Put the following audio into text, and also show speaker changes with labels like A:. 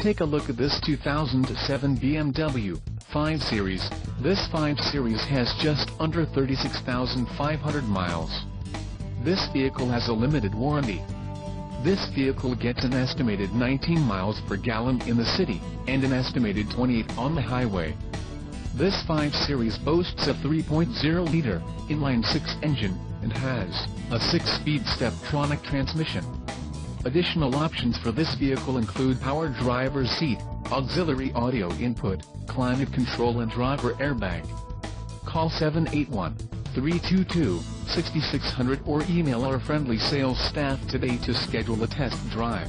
A: Take a look at this 2007 BMW 5 Series. This 5 Series has just under 36,500 miles. This vehicle has a limited warranty. This vehicle gets an estimated 19 miles per gallon in the city, and an estimated 28 on the highway. This 5 Series boasts a 3.0-liter, inline-six engine, and has a 6-speed Steptronic transmission. Additional options for this vehicle include power driver's seat, auxiliary audio input, climate control and driver airbag. Call 781-322-6600 or email our friendly sales staff today to schedule a test drive.